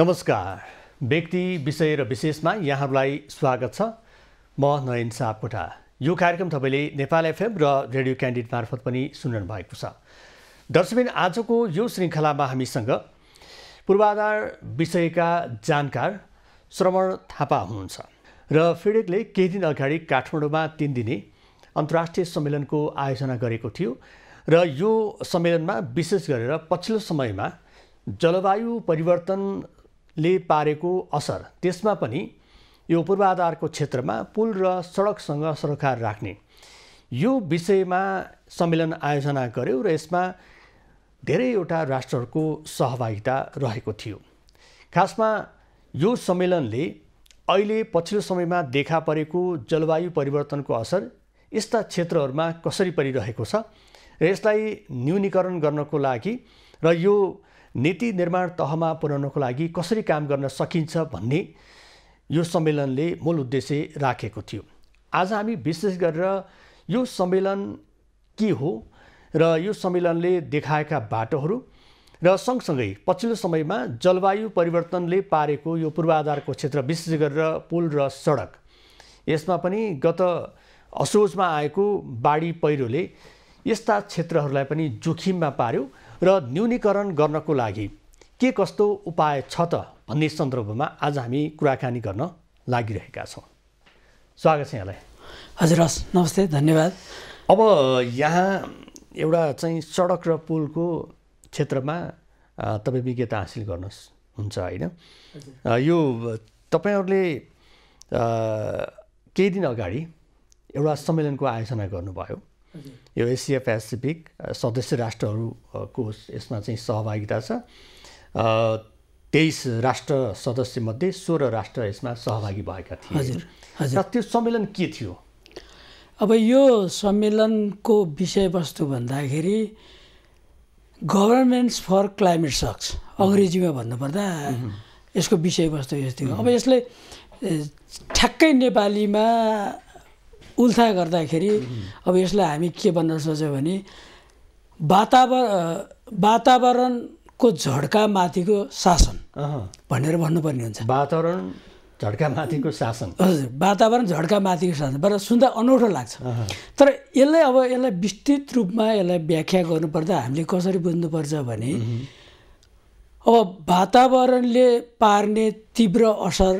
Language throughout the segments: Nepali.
नमस्कार। व्यक्ति विषय र विशेषमा यहाँहरूलाई स्वागत छ। म नयन सापकोटा यो कार्यक्रम तपाईँले नेपाल एफएम र रेडियो क्यान्डिड मार्फत पनि सुन्नु भएको छ। दर्शकबिन आजको यो श्रृङ्खलामा हामीसँग पूर्वाधार विषयका जानकार श्रवण थापा हुनुहुन्छ र फिडेकले केही दिन अगाडि काठमाडौँमा तिन दिने अन्तर्राष्ट्रिय सम्मेलनको आयोजना गरेको थियो र यो सम्मेलनमा विशेष गरेर पछिल्लो समयमा जलवायु परिवर्तनले पारेको असर। त्यसमा पनि यो पूर्वाधारको क्षेत्रमा पुल र सडकसँग सरकार राख्ने। यो विषयमा सम्मेलन आयोजना गर्यो र यसमा धेरैवटा राष्ट्रहरूको सहभागिता रहेको थियो। खासमा यो सम्मेलनले अहिले पछिल्लो समयमा देखा परेको जलवायु परिवर्तनको असर यस्ता क्षेत्रहरूमा कसरी परिरहेको छ र यसलाई न्यूनीकरण गर्नको लागि र यो नीति निर्माण तहमा पुर्याउनको लागि कसरी काम गर्न सकिन्छ भन्ने यो सम्मेलनले मूल उद्देश्य राखेको थियो। आज हामी विशेष गरेर यो सम्मेलन के हो र यो सम्मेलनले देखाएका बाटोहरू र सँगसँगै पछिल्लो समयमा जलवायु परिवर्तनले पारेको यो पूर्वाधारको क्षेत्र विशेष गरेर पुल र सडक यसमा पनि गत असोजमा आएको बाढी पहिरोले यस्ता क्षेत्रहरूलाई पनि जोखिममा पार्यो र न्यूनीकरण गर्नको लागि के कस्तो उपाय छ त भन्ने सन्दर्भमा आज हामी कुराकानी गर्न लागिरहेका छौँ। स्वागत छ यहाँलाई। हजुर हस् नमस्ते धन्यवाद। अब यहाँ एउटा चाहिँ सडक र पुलको क्षेत्रमा तपाईँ विज्ञता हासिल गर्न हुन्छ होइन? यो तपाईँहरूले केही दिन अगाडि एउटा सम्मेलनको आयोजना गर्नुभयो। यो एसिया पेसिफिक सदस्य राष्ट्रहरूको यसमा चाहिँ सहभागिता छ। तेइस राष्ट्र सदस्यमध्ये सोह्र राष्ट्र यसमा सहभागी भएका थिए। हजुर हजुर। त्यो सम्मेलन के थियो? अब यो सम्मेलनको विषयवस्तु भन्दाखेरि गभर्मेन्ट्स फर क्लाइमेट सक्स अङ्ग्रेजीमा भन्नुपर्दा यसको विषयवस्तु यस्तो हो। अब यसले ठ्याक्कै नेपालीमा उल्था गर्दाखेरि अब यसलाई हामी के भन्न सक्छौँ भने वातावरण वातावरणको झड्का माथिको शासन भनेर भन्नुपर्ने हुन्छ। वातावरण झड्का माथिको शासन। हजुर वातावरण झड्का माथिको शासन बर सुन्दा अनौठो लाग्छ। तर यसलाई अब यसलाई विस्तृत रूपमा यसलाई व्याख्या गर्नुपर्दा हामीले कसरी बुझ्नुपर्छ भने अब वातावरणले पार्ने तीव्र असर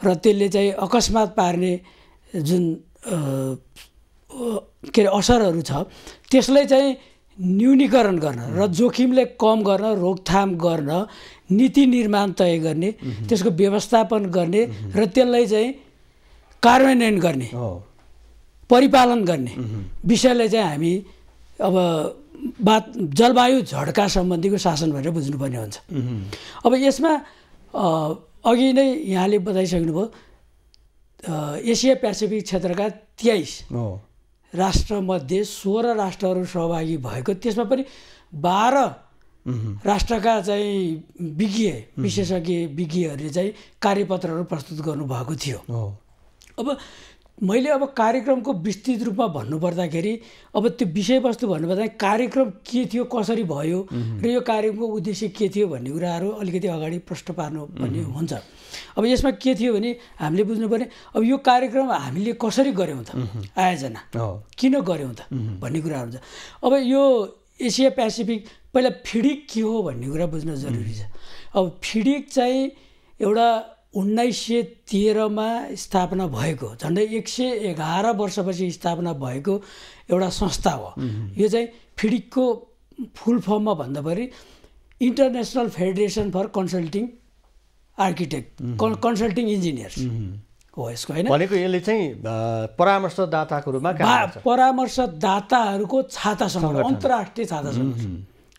र त्यसले चाहिँ अकस्मात पार्ने जुन के अरे असरहरू छ। त्यसलाई चाहिँ न्यूनीकरण गर्न र जोखिमले कम गर्न रोकथाम गर्न नीति निर्माण तय गर्ने त्यसको व्यवस्थापन गर्ने र त्यसलाई चाहिँ कार्यान्वयन गर्ने परिपालन गर्ने विषयलाई चाहिँ हामी अब बात जलवायु झड्का सम्बन्धीको शासन भनेर बुझ्नुपर्ने हुन्छ। अब यसमा अघि नै यहाँले बताइसक्नुभयो एसिया पेसिफिक क्षेत्रका तेइस राष्ट्रमध्ये सोह्र राष्ट्रहरू सहभागी भएको त्यसमा पनि बाह्र राष्ट्रका चाहिँ विज्ञ विशेषज्ञ विज्ञहरूले चाहिँ कार्यपत्रहरू प्रस्तुत गर्नुभएको थियो। अब मैले अब कार्यक्रमको विस्तृत रूपमा भन्नुपर्दाखेरि अब त्यो विषयवस्तु भन्नुपर्दा कार्यक्रम के थियो कसरी भयो र यो कार्यक्रमको उद्देश्य के थियो भन्ने कुराहरू अलिकति अगाडि प्रश्न पार्नु भन्ने हुन्छ। अब यसमा के थियो भने हामीले बुझ्नु पर्ने अब यो कार्यक्रम हामीले कसरी गऱ्यौँ त? आयोजना किन गऱ्यौँ त? भन्ने कुरा हुन्छ। अब यो एसिया पेसिफिक पहिला फिडिक के हो भन्ने कुरा बुझ्न जरुरी छ। अब फिडिक चाहिँ एउटा उन्नाइस सय तेह्रमा स्थापना भएको झन्डै एक सय एघार वर्षपछि स्थापना भएको एउटा संस्था हो। यो चाहिँ फिडिकको फुल फर्ममा भन्दाखेरि international federation for consulting architect consulting engineers हो यसको होइन? भनेको यसले चाहिँ परामर्शदाताको रूपमा परामर्शदाताहरूको छाता सङ्गठन। अन्तर्राष्ट्रिय छाता सङ्गठन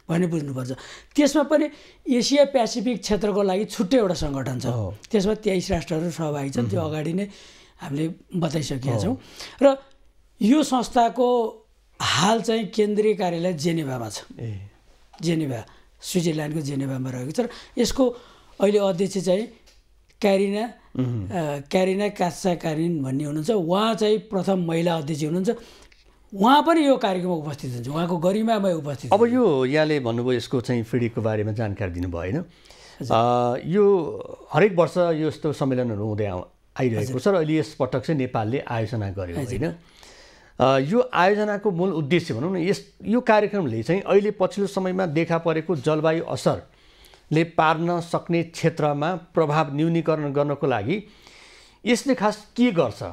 भन्ने बुझ्नुपर्छ। त्यसमा पनि एसिया पेसिफिक क्षेत्रको लागि छुट्टै एउटा सङ्गठन छ। त्यसमा तेइस राष्ट्रहरू सहभागी छन्। त्यो अगाडि नै हामीले बताइसकेका छौँ। र यो संस्थाको हाल चाहिँ केन्द्रीय कार्यालय जेनेभामा छ। जेनेभा स्विजरल्यान्डको जेनेभामा रहेको छ। र यसको अहिले अध्यक्ष चाहिँ क्यारिना क्यारिना कासा क्यारिन भन्ने हुनुहुन्छ। उहाँ चाहिँ प्रथम महिला अध्यक्ष हुनुहुन्छ। उहाँ पनि यो कार्यक्रममा उपस्थित हुन्छ उहाँको गरिमामा उपस्थित अब यो यहाँले भन्नुभयो यसको चाहिँ फिडिकको बारेमा जानकारी दिनुभयो होइन? यो हरेक वर्ष यो यस्तो सम्मेलनहरू हुँदै आइरहेको छ र अहिले यसपटक चाहिँ नेपालले आयोजना गर्यो होइन? यो आयोजनाको मूल उद्देश्य भनौँ न यस यो कार्यक्रमले चाहिँ अहिले पछिल्लो समयमा देखा परेको जलवायु असरले पार्न सक्ने क्षेत्रमा प्रभाव न्यूनीकरण गर्नको लागि यसले खास के गर्छ?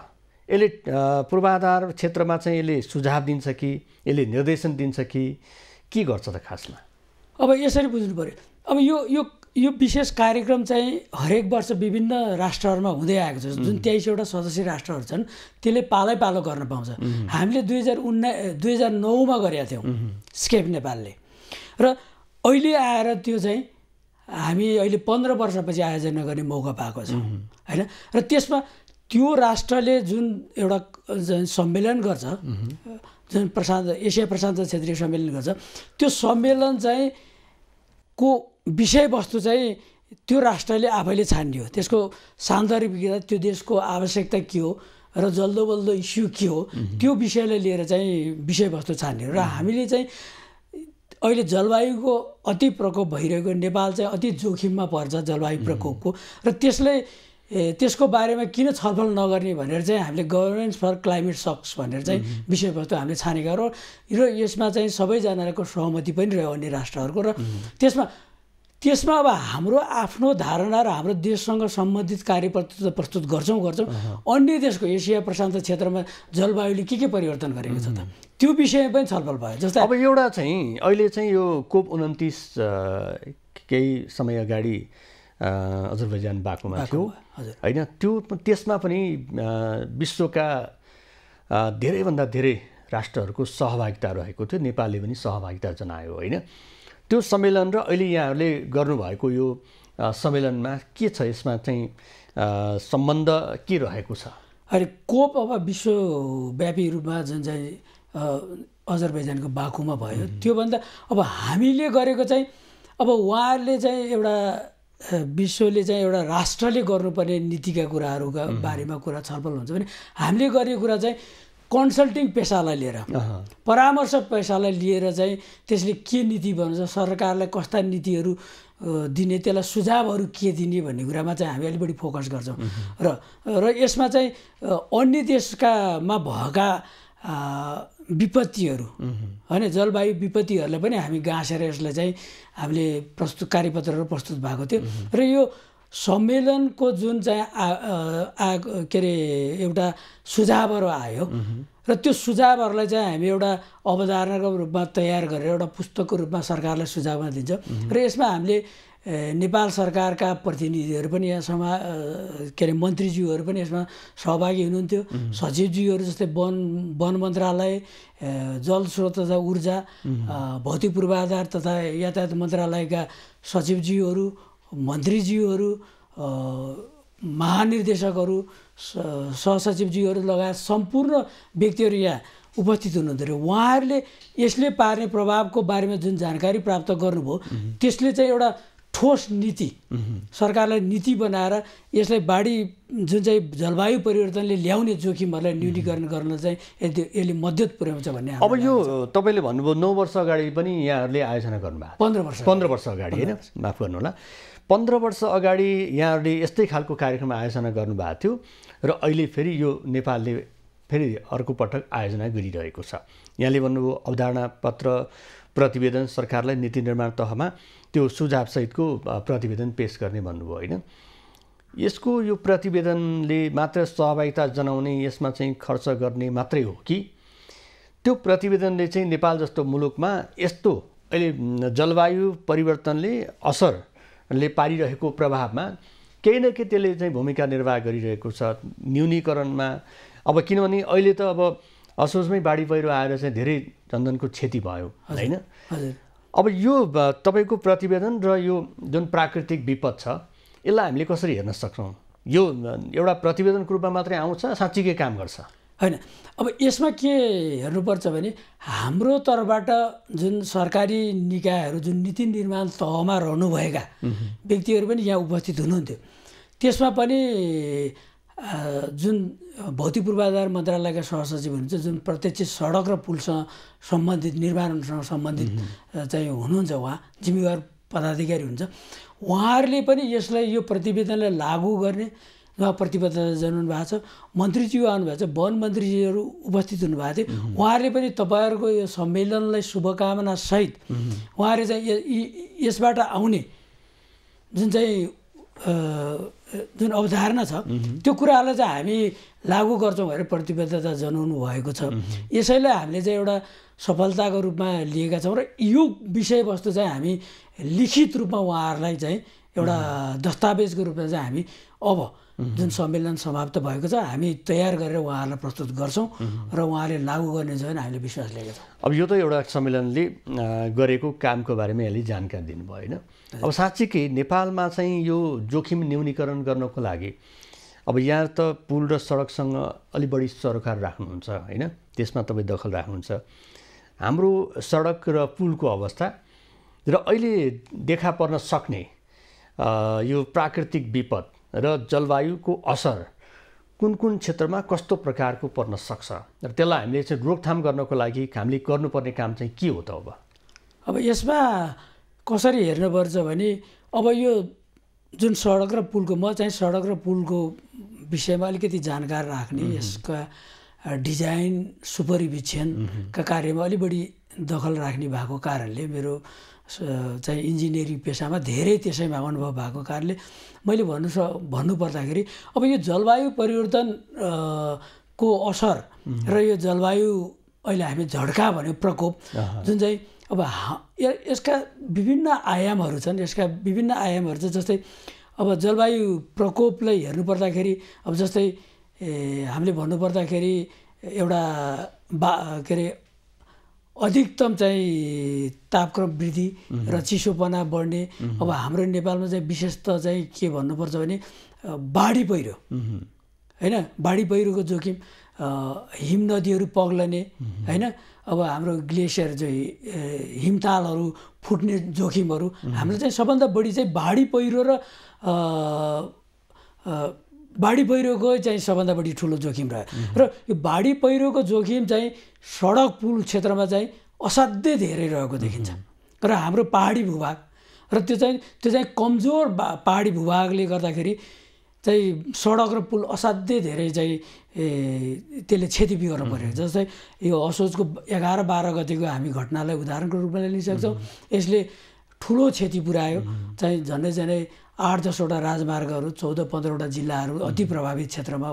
यसले पूर्वाधार क्षेत्रमा चाहिँ यसले सुझाव दिन्छ कि यसले निर्देशन दिन्छ कि के गर्छ त खासमा? अब यसरी बुझ्नु पऱ्यो अब यो यो यो विशेष कार्यक्रम चाहिँ हरेक वर्ष विभिन्न राष्ट्रहरूमा हुँदै आएको छ। जुन तेइसवटा सदस्य राष्ट्रहरू छन् त्यसले पालै पालो गर्न पाउँछ। हामीले दुई हजार उन्ना दुई हजार नौमा गरेका थियौँ स्केप नेपालले। र अहिले आएर त्यो चाहिँ हामी अहिले पन्ध्र वर्षपछि आयोजना गर्ने मौका पाएको छ। होइन? र त्यसमा त्यो राष्ट्रले जुन एउटा सम्मेलन गर्छ जुन प्रशान्त एसिया प्रशान्त क्षेत्रीय सम्मेलन गर्छ त्यो सम्मेलन चाहिँ को विषयवस्तु चाहिँ त्यो राष्ट्रले आफैले छानियो। त्यसको सान्दर्भिकता त्यो देशको आवश्यकता के हो र जल्दो बल्दो इस्यु के हो त्यो विषयलाई लिएर चाहिँ विषयवस्तु छानियो र हामीले चाहिँ अहिले जलवायुको अति प्रकोप भइरहेको नेपाल चाहिँ अति जोखिममा पर्छ जलवायु प्रकोपको र त्यसलाई त्यसको बारेमा किन छलफल नगर्ने भनेर चाहिँ हामीले गभर्नेन्स फर क्लाइमेट सक्स भनेर चाहिँ विषयवस्तु हामीले छानेका र र यसमा चाहिँ सबैजनाको सहमति पनि रह्यो अन्य राष्ट्रहरूको र त्यसमा त्यसमा अब हाम्रो आफ्नो धारणा र हाम्रो देशसँग सम्बन्धित कार्यपत्र प्रस्तुत गर्छौँ गर्छौँ। अन्य देशको एसिया प्रशान्त क्षेत्रमा जलवायुले के के परिवर्तन गरेको छ त? त्यो विषयमा पनि छलफल भयो। जस्तै अब एउटा चाहिँ अहिले चाहिँ यो कोप उन्तिस केही समय अगाडि अजरबैजान बाकुमा। थियो। होइन त्यो त्यसमा पनि विश्वका धेरैभन्दा धेरै राष्ट्रहरूको सहभागिता रहेको थियो। नेपालले पनि सहभागिता जनायो होइन। त्यो सम्मेलन र अहिले यहाँहरूले गर्नुभएको यो सम्मेलनमा के छ? यसमा चाहिँ सम्बन्ध के रहेको छ? अहिले कोप अब विश्वव्यापी रूपमा जुन चाहिँ अजरबैजानको बाकुमा भयो त्योभन्दा अब हामीले गरेको चाहिँ अब उहाँहरूले चाहिँ एउटा विश्वले चाहिँ एउटा राष्ट्रले गर्नुपर्ने नीतिका कुराहरूका बारेमा कुरा छलफल हुन्छ भने हामीले गर्ने कुरा चाहिँ कन्सल्टिङ पेसालाई लिएर। परामर्श पेसालाई लिएर चाहिँ त्यसले के नीति बनाउँछ सरकारलाई कस्ता नीतिहरू दिने त्यसलाई सुझावहरू के दिने भन्ने कुरामा चाहिँ हामी अलिक बढी फोकस गर्छौँ। र र यसमा चाहिँ अन्य देशकामा भएका विपत्तिहरू। होइन जलवायु विपत्तिहरूलाई पनि हामी गाँसेर यसलाई चाहिँ हामीले प्रस्तुत कार्यपत्रहरू प्रस्तुत भएको थियो। र यो सम्मेलनको जुन चाहिँ आ आ के अरे एउटा सुझावहरू आयो र त्यो सुझावहरूलाई चाहिँ हामी एउटा अवधारणाको रूपमा तयार गरेर एउटा पुस्तकको रूपमा सरकारलाई सुझावमा दिन्छौँ। र यसमा हामीले नेपाल सरकारका प्रतिनिधिहरू पनि यहाँ समा के अरे मन्त्रीज्यूहरू पनि यसमा सहभागी हुनुहुन्थ्यो। सचिवज्यूहरू जस्तै वन वन मन्त्रालय जल स्रोत तथा ऊर्जा भौतिक पूर्वाधार तथा यातायात मन्त्रालयका सचिवज्यूहरू मन्त्रीज्यूहरू महानिर्देशकहरू सहसचिवज्यूहरू लगायत सम्पूर्ण व्यक्तिहरू यहाँ उपस्थित हुनुहुन्थ्यो र उहाँहरूले यसले पार्ने प्रभावको बारेमा जुन जानकारी प्राप्त गर्नुभयो त्यसले चाहिँ एउटा ठोस नीति। सरकारलाई नीति बनाएर यसलाई बाढी जुन चाहिँ जलवायु परिवर्तनले ल्याउने जोखिमहरूलाई न्यूनीकरण गर्न चाहिँ यसले मद्दत पुर्याउँछ भन्ने अब यो तपाईँले भन्नुभयो नौ वर्ष अगाडि पनि यहाँहरूले आयोजना गर्नुभयो पन्ध्र वर्ष पन्ध्र वर्ष अगाडि होइन? माफ गर्नु होला पन्ध्र वर्ष अगाडि यहाँहरूले यस्तै खालको कार्यक्रम आयोजना गर्नुभएको थियो र अहिले फेरि यो नेपालले फेरि अर्को पटक आयोजना गरिरहेको छ। यहाँले भन्नुभयो अवधारणा पत्र प्रतिवेदन सरकारलाई नीति निर्माण तहमा त्यो सुझावसहितको प्रतिवेदन पेस गर्ने भन्नुभयो होइन? यसको यो प्रतिवेदनले मात्र सहभागिता जनाउने यसमा चाहिँ खर्च गर्ने मात्रै हो कि? त्यो प्रतिवेदनले चाहिँ नेपाल जस्तो मुलुकमा यस्तो अहिले जलवायु परिवर्तनले असरले पारिरहेको प्रभावमा केही न केही त्यसले चाहिँ भूमिका निर्वाह गरिरहेको छ न्यूनीकरणमा। अब किनभने अहिले त अब असोजमै बाढी पहिरो आएर चाहिँ धेरै जनधनको क्षति भयो होइन? अब यो तपाईँको प्रतिवेदन र यो जुन प्राकृतिक विपद छ यसलाई हामीले कसरी हेर्न सक्छौँ? यो एउटा प्रतिवेदनको रूपमा मात्रै आउँछ साँच्चीकै काम गर्छ? होइन। अब यसमा के हेर्नुपर्छ भने हाम्रो तर्फबाट जुन सरकारी निकायहरू जुन नीति निर्माण तहमा रहनुभएका व्यक्तिहरू पनि यहाँ उपस्थित हुनुहुन्थ्यो। त्यसमा पनि जुन भौतिक पूर्वाधार मन्त्रालयका सहसचिव हुनुहुन्छ जुन प्रत्यक्ष सडक र पुलसँग सम्बन्धित निर्माणसँग सम्बन्धित चाहिँ हुनुहुन्छ उहाँ जिम्मेवार पदाधिकारी हुन्छ उहाँहरूले पनि यसलाई यो प्रतिवेदनलाई लागू गर्ने उहाँ प्रतिबद्धता जनाउनु भएको छ। मन्त्रीज्यू आउनुभएको छ वन मन्त्रीजीहरू उपस्थित हुनुभएको थियो। उहाँहरूले पनि तपाईँहरूको यो सम्मेलनलाई शुभकामना सहित उहाँहरूले चाहिँ यसबाट आउने जुन चाहिँ जुन अवधारणा छ त्यो कुराहरूलाई चाहिँ हामी लागू गर्छौँ भनेर प्रतिबद्धता जनाउनु भएको छ। यसैलाई हामीले चाहिँ एउटा सफलताको रूपमा लिएका छौँ र यो विषयवस्तु चाहिँ हामी लिखित रूपमा उहाँहरूलाई चाहिँ एउटा दस्तावेजको रूपमा चाहिँ हामी अब जुन सम्मेलन समाप्त भएको छ हामी तयार गरेर उहाँहरूलाई प्रस्तुत गर्छौँ र उहाँले लागू गर्ने छ भने हामीले विश्वास लिएका छौँ। अब यो त एउटा सम्मेलनले गरेको कामको बारेमा यहाँले जानकारी दिनुभयो होइन? अब साँच्चीकै नेपालमा चाहिँ यो जोखिम न्यूनीकरण गर्नको लागि अब यहाँ त पुल र सडकसँग अलि बढी सरोकार राख्नुहुन्छ होइन? त्यसमा तपाईँ दखल राख्नुहुन्छ। हाम्रो सडक र पुलको अवस्था र अहिले देखा पर्न सक्ने यो प्राकृतिक विपद र जलवायुको असर कुन कुन क्षेत्रमा कस्तो प्रकारको पर्न सक्छ? र त्यसलाई हामीले चाहिँ रोकथाम गर्नको लागि हामीले गर्नुपर्ने काम चाहिँ के हो त अब? अब यसमा कसरी हेर्नुपर्छ भने अब यो जुन सडक र पुलको म चाहिँ सडक र पुलको विषयमा अलिकति जानकार राख्ने यसका डिजाइन सुपरिवीक्षणका कार्यमा अलि बढी दखल राख्ने भएको कारणले मेरो चाहिँ इन्जिनियरिङ पेसामा धेरै त्यसैमा अनुभव भएको कारणले मैले भन्नु स भन्नुपर्दाखेरि अब यो जलवायु परिवर्तन को असर र यो जलवायु अहिले हामी झड्का भन्यो प्रकोप जुन चाहिँ अब यसका विभिन्न आयामहरू छन् यसका विभिन्न आयामहरू चाहिँ जस्तै अब जलवायु प्रकोपलाई हेर्नुपर्दाखेरि अब जस्तै हामीले भन्नुपर्दाखेरि एउटा बा के अरे अधिकतम चाहिँ तापक्रम वृद्धि र चिसोपना बढ्ने। अब हाम्रो नेपालमा चाहिँ विशेष त चाहिँ के भन्नुपर्छ भने बाढी पहिरो। होइन? बाढी पहिरोको जोखिम हिम नदीहरू पग्लने। होइन? अब हाम्रो ग्लेसियर चाहिँ हिमतालहरू फुट्ने जोखिमहरू। हाम्रो चाहिँ सबभन्दा बढी चाहिँ बाढी पहिरो र बाढी पहिरोको चाहिँ सबभन्दा बढी ठुलो जोखिम रह्यो। र यो बाढी पहिरोको जोखिम चाहिँ सडक पुल क्षेत्रमा चाहिँ असाध्यै धेरै रहेको देखिन्छ। र हाम्रो पहाडी भूभाग र त्यो चाहिँ त्यो चाहिँ कमजोर बा पहाडी भूभागले गर्दाखेरि चाहिँ सडक र पुल असाध्यै धेरै चाहिँ त्यसले क्षति बिहोर्नु पऱ्यो। जस्तै यो असोजको एघार बाह्र गतिको हामी घटनालाई उदाहरणको रूपमा लिन सक्छौँ। यसले ठुलो क्षति पुऱ्यायो। चाहिँ झन्डै झन्डै आठ दसवटा राजमार्गहरू चौध पन्ध्रवटा जिल्लाहरू अति प्रभावित क्षेत्रमा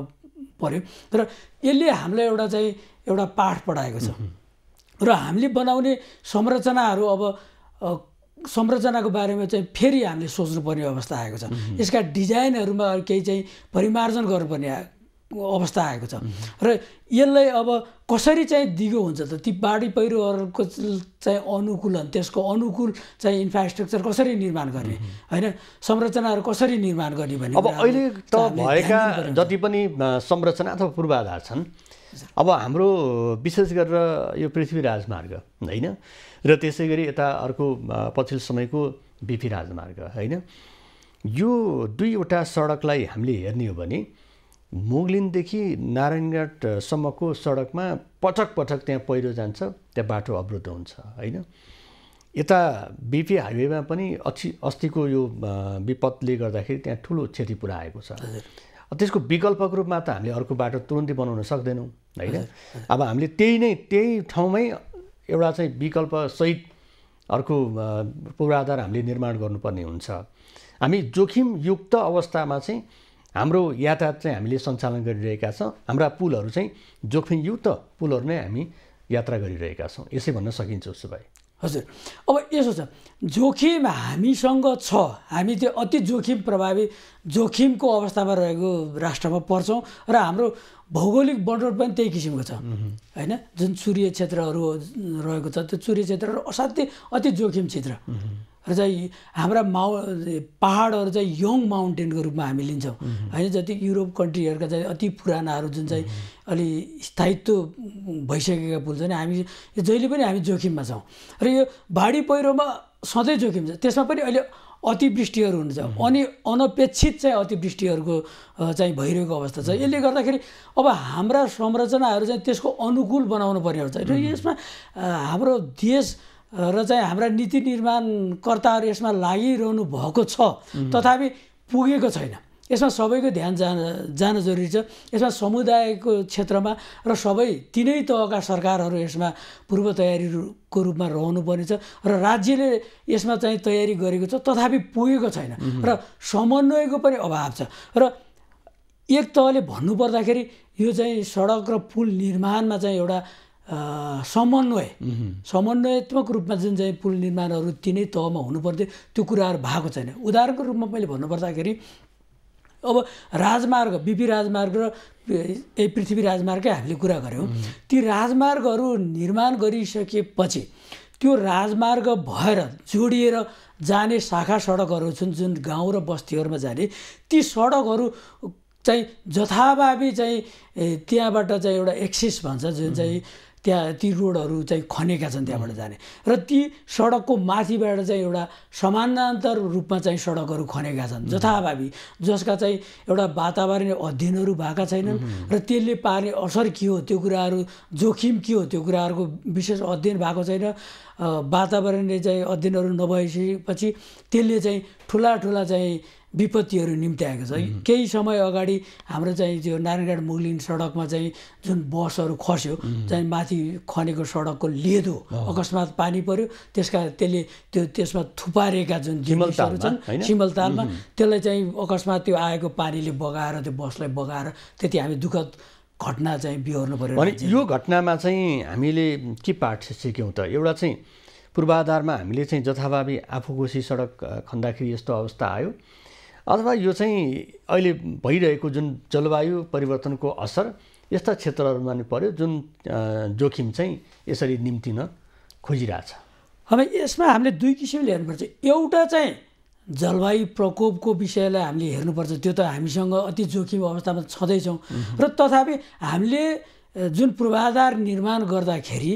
पऱ्यो र यसले हामीलाई एउटा चाहिँ एउटा पाठ पढाएको छ। र हामीले बनाउने संरचनाहरू अब संरचनाको बारेमा चाहिँ फेरि हामीले सोच्नुपर्ने अवस्था आएको छ। यसका डिजाइनहरूमा केही चाहिँ परिमार्जन गर्नुपर्ने अवस्था आएको छ। र यसलाई अब कसरी चाहिँ दिगो हुन्छ त? ती बाढी पहिरोहरूको चाहिँ अनुकूलन त्यसको अनुकूल चाहिँ इन्फ्रास्ट्रक्चर कसरी निर्माण गर्ने? होइन संरचनाहरू कसरी निर्माण गर्ने भने अब अहिले त भएका जति पनि संरचना अथवा पूर्वाधार छन् अब हाम्रो विशेष गरेर यो पृथ्वी राजमार्ग होइन? र त्यसै गरी यता अर्को पछिल्लो समयको बिपी राजमार्ग होइन? यो दुईवटा सडकलाई हामीले हेर्ने हो भने मुगलिनदेखि नारायणघाटसम्मको सडकमा पटक पटक त्यहाँ पहिरो जान्छ त्यहाँ बाटो अवरुद्ध हुन्छ होइन? यता बिपी हाइवेमा पनि अच्छी अस्तिको यो विपदले गर्दाखेरि त्यहाँ ठुलो क्षति पुऱ्याएको छ। त्यसको विकल्पको रूपमा त हामीले अर्को बाटो तुरन्तै बनाउन सक्दैनौँ होइन? अब हामीले त्यही नै त्यही ठाउँमै एउटा चाहिँ विकल्पसहित अर्को पूर्वाधार हामीले निर्माण गर्नुपर्ने हुन्छ। हामी जोखिमयुक्त अवस्थामा चाहिँ हाम्रो यातायात चाहिँ हामीले सञ्चालन गरिरहेका छौँ। हाम्रा पुलहरू चाहिँ जोखिमयुक्त पुलहरू नै हामी यात्रा गरिरहेका छौँ। यसै भन्न सकिन्छ उसो भए। हजुर। अब यसो छ जोखिम हामीसँग छ। हामी त्यो अति जोखिम प्रभावी जोखिमको अवस्थामा रहेको राष्ट्रमा पर्छौँ र हाम्रो भौगोलिक बन्डोड पनि त्यही किसिमको छ। होइन? जुन सूर्य क्षेत्रहरू रहेको छ त्यो सूर्य क्षेत्रहरू असाध्यै अति जोखिम क्षेत्र। र चाहिँ हाम्रा माउ पाहाडहरू चाहिँ यङ माउन्टेनको रूपमा हामी लिन्छौँ। होइन जति युरोप कन्ट्रीहरूका चाहिँ अति पुरानाहरू जुन चाहिँ अलि स्थायित्व भइसकेका पुल छन् हामी जहिले पनि हामी जोखिममा छौँ। र यो बाढी पहिरोमा सधैँ जोखिम छ। त्यसमा पनि अहिले अतिवृष्टिहरू हुन्छ। अनि अनपेक्षित चाहिँ अतिवृष्टिहरूको चाहिँ भइरहेको अवस्था छ। यसले गर्दाखेरि अब हाम्रा संरचनाहरू चाहिँ त्यसको अनुकूल बनाउनु पर्ने हुन्छ। र यसमा हाम्रो देश र चाहिँ हाम्रा नीति निर्माणकर्ताहरू यसमा लागिरहनु भएको छ तथापि पुगेको छैन। यसमा सबैको ध्यान जान जान जरुरी छ। यसमा समुदायको क्षेत्रमा र सबै तिनै तहका सरकारहरू यसमा पूर्व तयारीको रूपमा रहनुपर्ने छ र राज्यले यसमा चाहिँ तयारी गरेको छ तथापि पुगेको छैन र समन्वयको पनि अभाव छ। र एक तहले भन्नुपर्दाखेरि यो चाहिँ सडक र पुल निर्माणमा चाहिँ एउटा समन्वय। समन्वयात्मक रूपमा जुन चाहिँ पुल निर्माणहरू तिनै तहमा हुनुपर्थ्यो त्यो कुराहरू भएको छैन। उदाहरणको रूपमा मैले भन्नुपर्दाखेरि अब राजमार्ग बिपी राजमार्ग र ए पृथ्वी राजमार्गकै हामीले कुरा गऱ्यौँ। ती राजमार्गहरू निर्माण गरिसकेपछि त्यो राजमार्ग भएर जोडिएर जाने शाखा सडकहरू छन् जुन गाउँ र बस्तीहरूमा जाने ती सडकहरू चाहिँ जथाभावी चाहिँ त्यहाँबाट चाहिँ एउटा एक्सिस भन्छ जुन चाहिँ त्यहाँ ती रोडहरू चाहिँ खनेका छन् त्यहाँबाट जाने। र ती सडकको माथिबाट चाहिँ एउटा समानान्तर रूपमा चाहिँ सडकहरू खनेका छन्। जथाभावी जसका चाहिँ एउटा वातावरणीय अध्ययनहरू भएका छैनन् र त्यसले पार्ने असर के हो त्यो कुराहरू जोखिम के हो त्यो कुराहरूको विशेष अध्ययन भएको छैन। वातावरणले चाहिँ अध्ययनहरू नभएपछि त्यसले चाहिँ ठुला ठुला चाहिँ विपत्तिहरू निम्ति आएको छ केही समय अगाडि हाम्रो चाहिँ त्यो नारायणघाट मुगलिन सडकमा चाहिँ जुन बसहरू खस्यो चाहिँ माथि खनेको सडकको लेदो अकस्मात पानी पर्यो। त्यसका त्यसले त्यो त्यसमा थुपारेका जुन जिनिसहरू छन् सिमलतालमा त्यसलाई चाहिँ अकस्मात त्यो आएको पानीले बगाएर त्यो बसलाई बगाएर त्यति हामी दुःखद घटना चाहिँ बिहोर्नु पऱ्यो भने यो घटनामा चाहिँ हामीले के पाठ सिक्यौँ त? एउटा चाहिँ पूर्वाधारमा हामीले चाहिँ जथाभावी आफूघोसी सडक खन्दाखेरि यस्तो अवस्था आयो। अथवा यो चाहिँ अहिले भइरहेको जुन जलवायु परिवर्तनको असर यस्ता क्षेत्रहरूमा नि पर्यो जुन जोखिम चाहिँ यसरी निम्तिन खोजिरहेछ। अब यसमा हामीले दुई किसिमले हेर्नुपर्छ। एउटा चाहिँ जलवायु प्रकोपको विषयलाई हामीले हेर्नुपर्छ। त्यो त हामीसँग अति जोखिम अवस्थामा छँदैछौँ। र तथापि हामीले जुन पूर्वाधार निर्माण गर्दाखेरि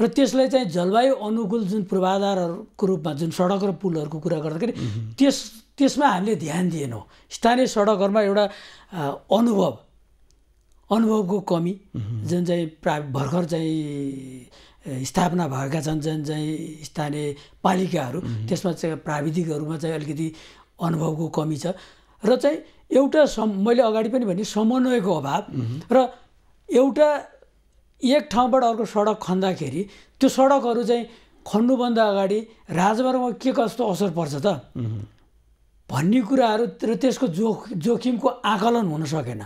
र त्यसलाई चाहिँ जलवायु अनुकूल जुन पूर्वाधारहरूको रूपमा जुन सडक र पुलहरूको कुरा गर्दाखेरि त्यस त्यसमा हामीले ध्यान दिएनौँ। स्थानीय सडकहरूमा एउटा अनुभव अनुभवको कमी जुन चाहिँ प्रा भर्खर चाहिँ स्थापना भएका छन् जुन चाहिँ स्थानीय पालिकाहरू त्यसमा चाहिँ प्राविधिकहरूमा चाहिँ अलिकति अनुभवको कमी छ। र चाहिँ एउटा सम मैले अगाडि पनि भने समन्वयको अभाव र एउटा एक ठाउँबाट अर्को सडक खन्दाखेरि त्यो सडकहरू चाहिँ खन्नुभन्दा अगाडि राजमार्गमा के कस्तो असर पर्छ त? भन्ने कुराहरू र त्यसको जो जोखिमको आकलन हुन सकेन।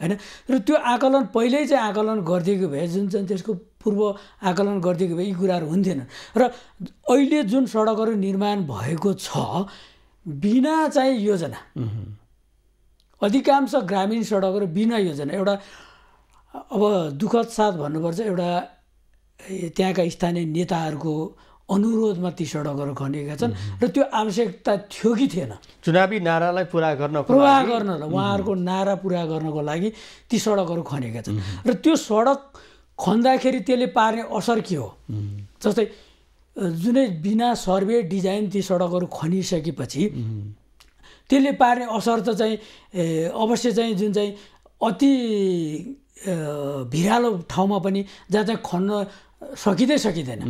होइन? र त्यो आकलन पहिल्यै चाहिँ आकलन गरिदिएको भए जुन चाहिँ त्यसको पूर्व आकलन गरिदिएको भए यी कुराहरू हुन्थेन र अहिले जुन सडकहरू निर्माण भएको छ बिना चाहिँ योजना। अधिकांश ग्रामीण सडकहरू बिना योजना। एउटा अब दुःखद साथ भन्नुपर्छ एउटा त्यहाँका स्थानीय नेताहरूको अनुरोधमा ती सडकहरू खनिएका छन् र त्यो आवश्यकता थियो कि थिएन। चुनावी नारालाई पुरा गर्न पुरा गर्न उहाँहरूको नारा पुरा गर्नको लागि ती सडकहरू खनेका छन्। र त्यो सडक खन्दाखेरि त्यसले पार्ने असर के हो? जस्तै जुनै बिना सर्वे डिजाइन ती सडकहरू खनिसकेपछि त्यसले पार्ने असर त चाहिँ अवश्य चाहिँ जुन चाहिँ अति भिरालो ठाउँमा पनि जहाँ चाहिँ खन्न सकिँदै सकिँदैन।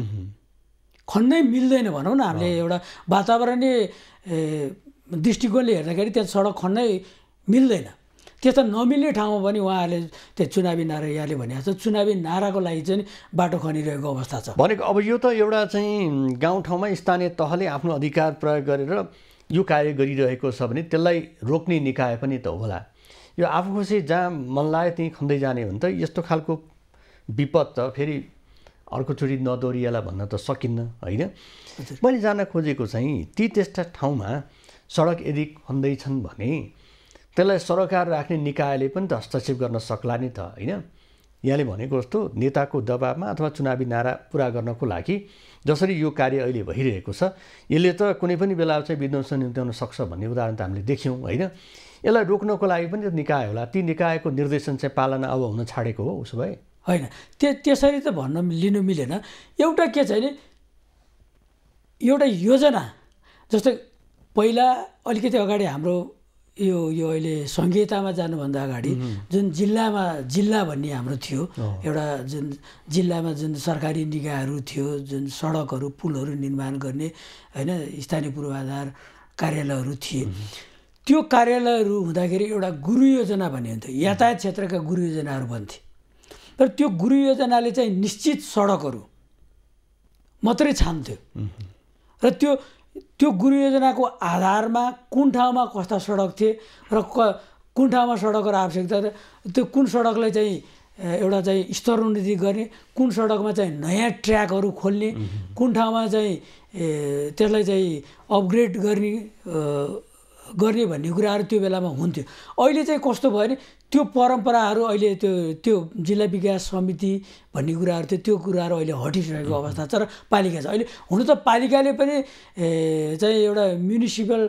खन्नै मिल्दैन भनौँ न हामीले एउटा वातावरणीय दृष्टिकोणले हेर्दाखेरि त्यहाँ सडक खन्नै मिल्दैन। त्यस्तो नमिल्ने ठाउँमा पनि उहाँहरूले त्यो चुनावी नारा यहाँले भनेको छ चुनावी नाराको लागि चाहिँ बाटो खनिरहेको अवस्था छ। भनेको अब यो त एउटा चाहिँ गाउँठाउँमा स्थानीय तहले आफ्नो अधिकार प्रयोग गरेर यो कार्य गरिरहेको छ भने त्यसलाई रोक्ने निकाय पनि त होला। यो आफू खुसी जहाँ मन लाग्यो त्यहीँ खन्दै जाने हो भने त यस्तो खालको विपद त फेरि अर्कोचोटि नदोरिएला भन्न त सकिन्न होइन? मैले जान खोजेको चाहिँ ती त्यस्ता ठाउँमा सडक यदि खन्दैछन् भने त्यसलाई सरकार राख्ने निकायले पनि त हस्तक्षेप गर्न सक्ला नि त होइन? यहाँले भनेको जस्तो नेताको दबावमा अथवा चुनावी नारा पुरा गर्नको लागि जसरी यो कार्य अहिले भइरहेको छ यसले त कुनै पनि बेला चाहिँ विध्वंस निम्त्याउन सक्छ भन्ने उदाहरण त हामीले देख्यौँ होइन? यसलाई रोक्नको लागि पनि निकाय होला। ती निकायको निर्देशन चाहिँ पालना अब हुन छाडेको हो उसो भए। होइन। त्यो त्यसरी त भन्न लिनु मिलेन। एउटा के छ भने एउटा योजना जस्तै पहिला अलिकति अगाडि हाम्रो यो यो अहिले सङ्घीयतामा जानुभन्दा अगाडि जुन जिल्लामा जिल्ला भन्ने हाम्रो थियो एउटा जुन जिल्लामा जुन सरकारी निकायहरू थियो जुन सडकहरू पुलहरू निर्माण गर्ने होइन स्थानीय पूर्वाधार कार्यालयहरू थिए। त्यो कार्यालयहरू हुँदाखेरि एउटा गुरु योजना भन्ने हुन्थ्यो। यातायात क्षेत्रका गुरु योजनाहरू भन्थे। तर त्यो गुरु योजनाले चाहिँ निश्चित सडकहरू मात्रै छान्थ्यो। र त्यो त्यो गुरु योजनाको आधारमा कुन ठाउँमा कस्ता सडक थिए र क कुन ठाउँमा सडकहरू आवश्यकता त्यो कुन सडकलाई चाहिँ एउटा चाहिँ स्तरोन्नति गर्ने कुन सडकमा चाहिँ नयाँ ट्र्याकहरू खोल्ने कुन ठाउँमा चाहिँ त्यसलाई चाहिँ अपग्रेड गर्ने गर्ने भन्ने कुराहरू त्यो बेलामा हुन्थ्यो। अहिले चाहिँ कस्तो भयो भने त्यो परम्पराहरू अहिले त्यो त्यो जिल्ला विकास समिति भन्ने कुराहरू थियो त्यो कुराहरू अहिले हटिसकेको अवस्था छ र पालिका छ। अहिले हुनु त पालिकाले पनि चाहिँ एउटा म्युनिसिपल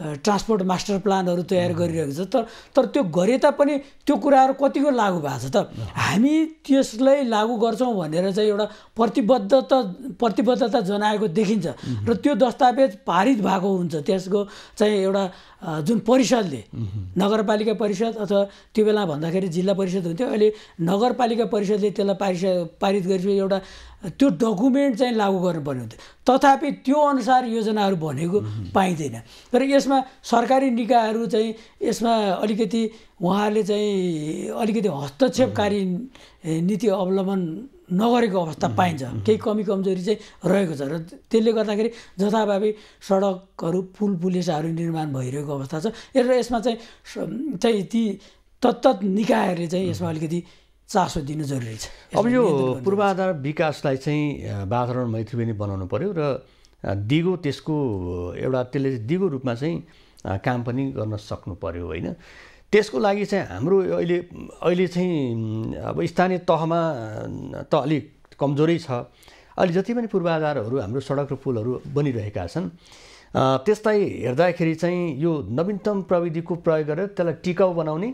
ट्रान्सपोर्ट मास्टर प्लानहरू तयार गरिरहेको छ। तर तर त्यो गरे तापनि त्यो कुराहरू कतिको लागु भएको छ त? हामी त्यसलाई लागु गर्छौँ भनेर चाहिँ एउटा प्रतिबद्धता प्रतिबद्धता जनाएको देखिन्छ। र त्यो दस्तावेज पारित भएको हुन्छ। त्यसको चाहिँ एउटा जुन परिषदले नगरपालिका परिषद अथवा त्यो बेला भन्दाखेरि जिल्ला परिषद हुन्थ्यो अहिले नगरपालिका परिषदले त्यसलाई पारिस पारित गरेपछि एउटा त्यो डकुमेन्ट चाहिँ लागू गर्नुपर्ने हुन्थ्यो। तथापि त्यो अनुसार योजनाहरू भनेको पाइँदैन। तर यसमा सरकारी निकायहरू चाहिँ यसमा अलिकति उहाँहरूले चाहिँ अलिकति हस्तक्षेपकारी नीति अवलम्बन नगरेको अवस्था पाइन्छ। केही कमी कमजोरी चाहिँ रहेको छ। र त्यसले गर्दाखेरि जथाभावी सडकहरू पुल पुलिसाहरू निर्माण भइरहेको अवस्था छ। र यसमा चाहिँ चाहिँ ती तत्त निकायहरूले चाहिँ यसमा अलिकति चासो दिनु जरुरी छ। अब यो पूर्वाधार विकासलाई चाहिँ वातावरण मैत्री पनि बनाउनु पऱ्यो र दिगो त्यसको एउटा त्यसले दिगो रूपमा चाहिँ काम पनि गर्न सक्नु पऱ्यो होइन। त्यसको लागि चाहिँ हाम्रो अहिले अहिले चाहिँ अब स्थानीय तहमा त अलिक कमजोरै छ। अहिले जति पनि पूर्वाधारहरू हाम्रो सडक र पुलहरू बनिरहेका छन् त्यसलाई हेर्दाखेरि चाहिँ यो नवीनतम प्रविधिको प्रयोग गरेर त्यसलाई टिकाउ बनाउने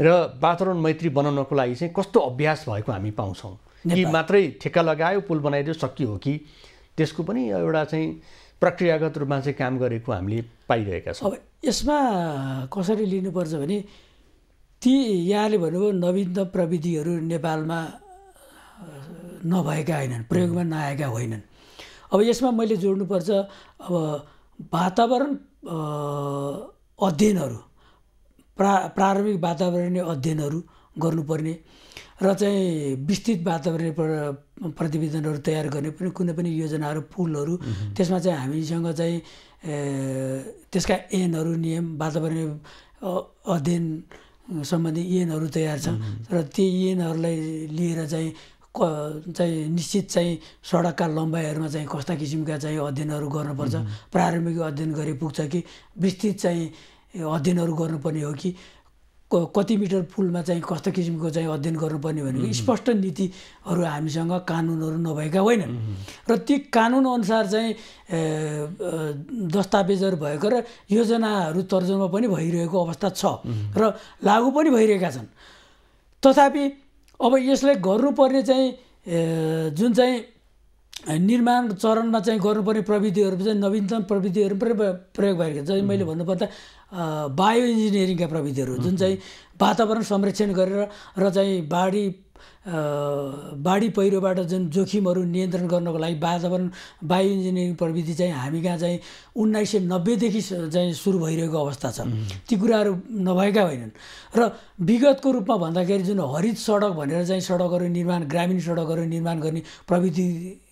र वातावरण मैत्री बनाउनको लागि चाहिँ कस्तो अभ्यास भएको हामी पाउँछौँ? कि मात्रै ठेक्का लगायो पुल बनाइदियो सकियो कि? त्यसको पनि एउटा चाहिँ प्रक्रियागत रूपमा चाहिँ काम गरेको हामीले पाइरहेका छौँ। अब यसमा कसरी लिनुपर्छ भने ती यहाँले भन्नुभयो नवीनतम प्रविधिहरू नेपालमा नभएका होइनन् प्रयोगमा नआएका होइनन्। अब यसमा मैले जोड्नुपर्छ अब वातावरण अध्ययनहरू। प्रा प्रारम्भिक वातावरणीय अध्ययनहरू गर्नुपर्ने र चाहिँ विस्तृत वातावरणीय प्रतिवेदनहरू तयार गर्ने पनि कुनै पनि योजनाहरू पुलहरू त्यसमा चाहिँ हामीसँग चाहिँ त्यसका एनहरू नियम वातावरणीय अध्ययन सम्बन्धी एनहरू तयार छ र ती एनहरूलाई लिएर चाहिँ क चाहिँ निश्चित चाहिँ सडकका लम्बाइहरूमा चाहिँ कस्ता किसिमका चाहिँ अध्ययनहरू गर्नुपर्छ। प्रारम्भिक अध्ययन गरे पुग्छ कि विस्तृत चाहिँ अध्ययनहरू गर्नुपर्ने हो कि कति मिटर पुलमा चाहिँ कस्तो किसिमको चाहिँ अध्ययन गर्नुपर्ने भनेको स्पष्ट नीतिहरू हामीसँग कानुनहरू नभएका होइनन्। र ती कानुनअनुसार चाहिँ दस्तावेजहरू भएको र योजनाहरू तर्जुमा पनि भइरहेको अवस्था छ र लागु पनि भइरहेका छन्। तथापि अब यसलाई गर्नुपर्ने चाहिँ जुन चाहिँ निर्माण चरणमा चाहिँ गर्नुपर्ने प्रविधिहरू चाहिँ नवीनतम प्रविधिहरू पनि प्रयोग भइरहेको छ मैले भन्नुपर्दा बायो इन्जिनियरिङका प्रविधिहरू जुन चाहिँ वातावरण संरक्षण गरेर र चाहिँ बाढी बाढी पहिरोबाट जुन जोखिमहरू नियन्त्रण गर्नको लागि वातावरण बायो इन्जिनियरिङ प्रविधि चाहिँ हामी कहाँ चाहिँ उन्नाइस सय नब्बेदेखि चाहिँ सुरु भइरहेको अवस्था छ। ती कुराहरू नभएका होइनन्। र विगतको रूपमा भन्दाखेरि जुन हरित सडक भनेर चाहिँ सडकहरू निर्माण ग्रामीण सडकहरू निर्माण गर्ने प्रविधि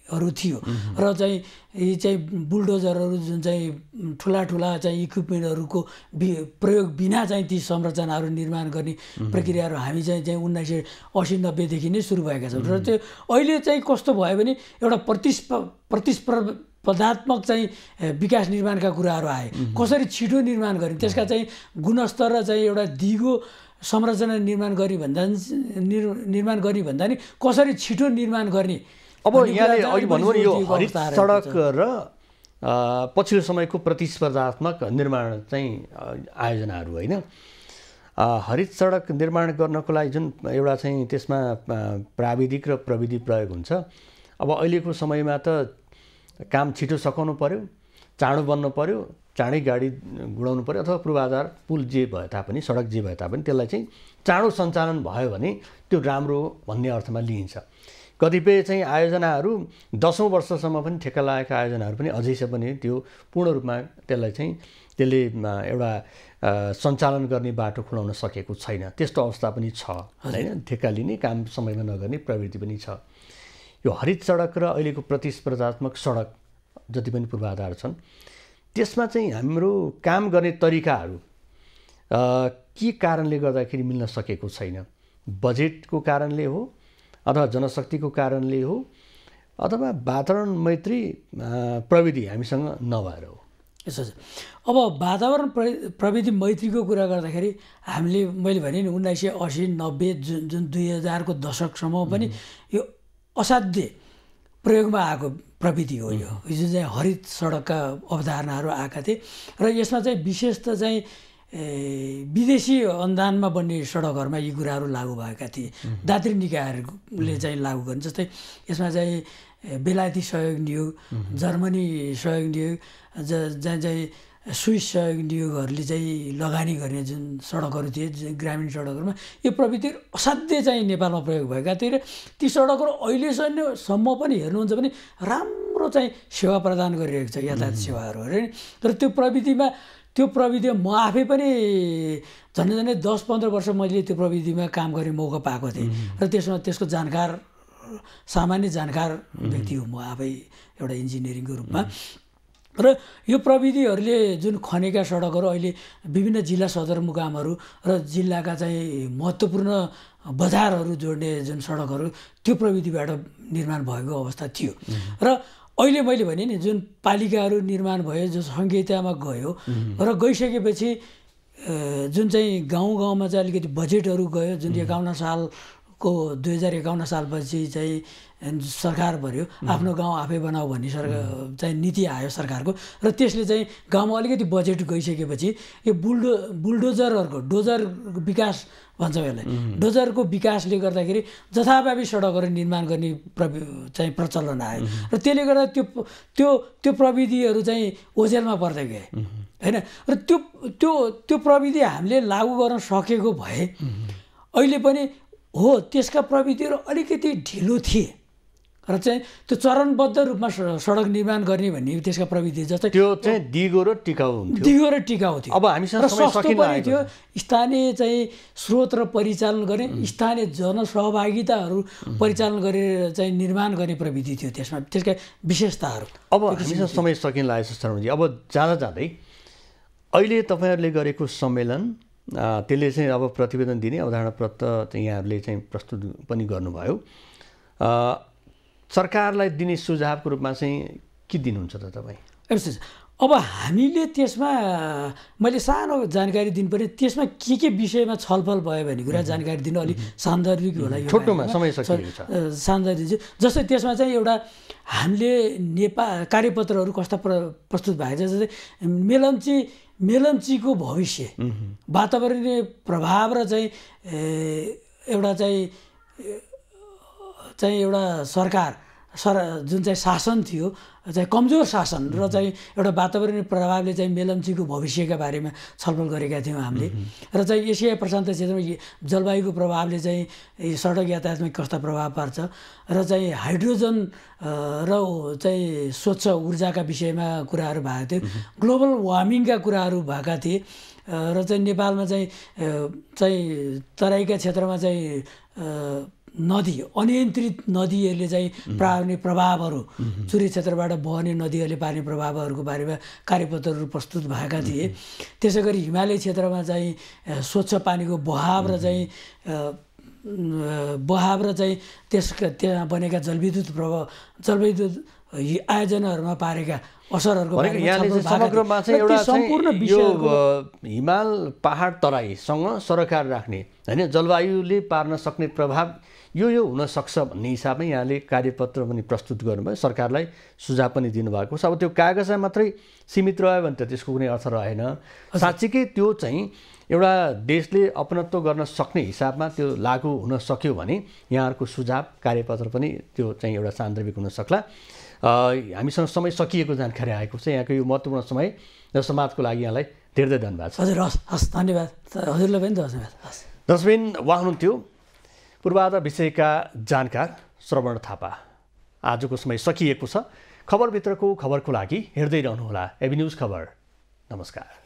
हरू थियो। र चाहिँ यी चाहिँ बुलडोजरहरू जुन चाहिँ ठुला ठुला चाहिँ इक्विपमेन्टहरूको बि प्रयोग बिना चाहिँ ती संरचनाहरू निर्माण गर्ने प्रक्रियाहरू हामी चाहिँ चाहिँ उन्नाइस सय असी नब्बेदेखि नै सुरु भएका छौँ। र त्यो अहिले चाहिँ कस्तो भयो भने एउटा प्रतिस्प प्रतिस्पर्धात्मक चाहिँ विकास निर्माणका कुराहरू आए। कसरी छिटो निर्माण गर्ने त्यसका चाहिँ गुणस्तर र चाहिँ एउटा दिगो संरचना निर्माण गर्ने भन्दा निर्माण गर्ने भन्दा नि कसरी छिटो निर्माण गर्ने अब यहाँले अघि भन्नुभयो नि यो हरित सडक र पछिल्लो समयको प्रतिस्पर्धात्मक निर्माण चाहिँ आयोजनाहरू होइन? हरित सडक निर्माण गर्नको लागि जुन एउटा चाहिँ त्यसमा प्राविधिक र प्रविधि प्रयोग हुन्छ। अब अहिलेको समयमा त काम छिटो सघाउनु पऱ्यो चाँडो बन्नु पऱ्यो चाँडै गाडी गुडाउनु पऱ्यो अथवा पूर्वाधार पुल जे भए तापनि सडक जे भए तापनि त्यसलाई चाहिँ चाँडो सञ्चालन भयो भने त्यो राम्रो भन्ने अर्थमा लिइन्छ। कतिपय चाहिँ आयोजनाहरू दसौँ वर्षसम्म पनि ठेक्का लागेका आयोजनाहरू पनि अझै पनि त्यो पूर्ण रूपमा त्यसलाई चाहिँ त्यसले एउटा सञ्चालन गर्ने बाटो खुलाउन सकेको छैन। त्यस्तो अवस्था पनि छ होइन? ठेक्का लिने काम समयमा नगर्ने प्रवृत्ति पनि छ। यो हरित सडक र अहिलेको प्रतिस्पर्धात्मक सडक जति पनि पूर्वाधार छन् त्यसमा चाहिँ हाम्रो काम गर्ने तरिकाहरू के कारणले गर्दाखेरि मिल्न सकेको छैन? बजेटको कारणले हो अथवा जनशक्तिको कारणले हो अथवा वातावरण मैत्री प्रविधि हामीसँग नभएर हो। यसो अब वातावरण प्र प्रविधि मैत्रीको कुरा गर्दाखेरि हामीले मैले भने नि उन्नाइस सय असी नब्बे जुन जुन दुई हजारको दशकसम्म पनि यो असाध्य प्रयोगमा आएको प्रविधि हो यो। जुन चाहिँ हरित सडकका अवधारणाहरू आएका थिए। र यसमा चाहिँ विशेष त चाहिँ विदेशी अनुदानमा बन्ने सडकहरूमा यी कुराहरू लागू भएका थिए। दात्री निकायहरूले चाहिँ लागू गर्ने जस्तै यसमा चाहिँ बेलायती सहयोग नियोग जर्मनी सहयोग नियोग ज जहाँ चाहिँ स्विस सहयोग नियोगहरूले चाहिँ लगानी गर्ने जुन सडकहरू थिए ग्रामीण सडकहरूमा यो प्रविधि असाध्य चाहिँ नेपालमा प्रयोग भएका थिए र ती सडकहरू अहिलेसम्म पनि हेर्नुहुन्छ भने राम्रो चाहिँ सेवा प्रदान गरिरहेको छ यातायात सेवाहरू अरे तर त्यो प्रविधिमा त्यो प्रविधि म आफै पनि झन्डै झन्डै दस पन्ध्र वर्ष मैले त्यो प्रविधिमा काम गर्ने मौका पाएको थिएँ। र त्यसमा त्यसको जानकार सामान्य जानकार व्यक्ति हो म आफै एउटा इन्जिनियरिङको रूपमा। र यो प्रविधिहरूले जुन खनेका सडकहरू अहिले विभिन्न जिल्ला सदरमुकामहरू र जिल्लाका चाहिँ महत्त्वपूर्ण बजारहरू जोड्ने जुन सडकहरू त्यो प्रविधिबाट निर्माण भएको अवस्था थियो। र अहिले मैले भने नि जुन पालिकाहरू निर्माण भयो जो सङ्घीयतामा गयो र गइसकेपछि जुन चाहिँ गाउँ गाउँमा चाहिँ अलिकति बजेटहरू गयो जुन एकाउन्न सालको दुई हजार एकाउन्न सालपछि चाहिँ सरकार बन्यो आफ्नो गाउँ आफै बनाऊ भन्ने सरकार चाहिँ नीति आयो सरकारको र त्यसले चाहिँ गाउँमा अलिकति बजेट गइसकेपछि यो बुलडो बुलडोजरहरूको डोजर विकास भन्छ यसलाई। डोजरको विकासले गर्दाखेरि जथाभावी सडकहरू निर्माण गर्ने प्रवि चाहिँ प्रचलन आयो। र त्यसले गर्दा त्यो त्यो त्यो प्रविधिहरू चाहिँ ओझेलमा पर्दै गए। होइन? र त्यो त्यो त्यो प्रविधि हामीले लागू गर्न सकेको भए अहिले पनि हो त्यसका प्रविधिहरू अलिकति ढिलो थिए। र चाहिँ त्यो चरणबद्ध रूपमा सडक निर्माण गर्ने भन्ने त्यसका प्रविधि जस्तै त्यो चाहिँ दिगो र टिकाउ दिगो र टिकाउ थियो। अब हामीसँग सस्तो पनि थियो। स्थानीय चाहिँ स्रोत र परिचालन गर्ने स्थानीय जनसहभागिताहरू परिचालन गरेर चाहिँ निर्माण गर्ने प्रविधि थियो त्यसमा त्यसका विशेषताहरू। अब हामीसँग समय सकिन लागेको छ शर्माजी अब जाँदा जाँदै अहिले तपाईँहरूले गरेको सम्मेलन त्यसले चाहिँ अब प्रतिवेदन दिने अवधारणा प्रत यहाँहरूले चाहिँ प्रस्तुत पनि गर्नुभयो। सरकारलाई दिने सुझावको रूपमा चाहिँ के दिनुहुन्छ त तपाईँ? अब हामीले त्यसमा मैले सानो जानकारी दिनु पऱ्यो त्यसमा के के विषयमा छलफल भयो भने कुरा जानकारी दिनु अलिक सान्दर्भिक होला छोटोमा समय सान्दर्भिक जस्तै त्यसमा चाहिँ एउटा हामीले नेपाल कार्यपत्रहरू कस्ता प्र प्रस्तुत भएको छ जस्तै मेलम्ची मेलम्चीको भविष्य वातावरणीय प्रभाव र चाहिँ एउटा चाहिँ चाहिँ एउटा सरकार सर जुन चाहिँ शासन थियो चाहिँ कमजोर शासन र चाहिँ एउटा वातावरणीय प्रभावले चाहिँ मेलम्चीको भविष्यका बारेमा छलफल गरेका थियौँ हामीले। र चाहिँ एसिया प्रशान्त क्षेत्रमा जलवायुको प्रभावले चाहिँ सडक यातायातमा कस्ता प्रभाव पार्छ र चाहिँ हाइड्रोजन र चाहिँ स्वच्छ ऊर्जाका विषयमा कुराहरू भएको थियो। ग्लोबल वार्मिङका कुराहरू भएका थिए। र चाहिँ नेपालमा चाहिँ चाहिँ तराईका क्षेत्रमा चाहिँ नदी अनियन्त्रित नदीहरूले चाहिँ पार्ने प्रभावहरू चुरी क्षेत्रबाट बहने नदीहरूले पार्ने प्रभावहरूको बारेमा कार्यपत्रहरू प्रस्तुत भएका थिए। त्यसै गरी हिमालय क्षेत्रमा चाहिँ स्वच्छ पानीको बहाव र चाहिँ बहाव र चाहिँ त्यसका त्यहाँ बनेका जलविद्युत प्रभाव जलविद्युत आयोजनाहरूमा पारेका असरहरूको समग्रमा चाहिँ एउटा सम्पूर्ण यो हिमाल पहाड तराईसँग सरकार राख्ने होइन? जलवायुले पार्न सक्ने प्रभाव यो यो हुनसक्छ भन्ने हिसाबमै यहाँले कार्यपत्र पनि प्रस्तुत गर्नुभयो। सरकारलाई सुझाव पनि दिनुभएको छ। अब त्यो कागजमा मात्रै सीमित रह्यो भने त त्यसको कुनै अर्थ रहेन। साँच्चीकै त्यो चाहिँ एउटा देशले अपनत्व गर्न सक्ने हिसाबमा त्यो लागु हुन सक्यो भने यहाँहरूको सुझाव कार्यपत्र पनि त्यो चाहिँ एउटा सान्दर्भिक हुन सक्ला। हामीसँग समय सकिएको जानकारी आएको छ। यहाँको यो महत्त्वपूर्ण समय र समाजको लागि यहाँलाई धेरै धेरै धन्यवाद छ। हजुर हस् हस् धन्यवाद। हजुरलाई पनि धन्यवाद। हस्। दसबिन उहाँ हुनुहुन्थ्यो। पूर्वाधार विषयका जानकार श्रवण थापा। आजको समय सकिएको छ। खबरभित्रको खबरको लागि हेर्दै रहनुहोला एभि न्युज खबर। नमस्कार।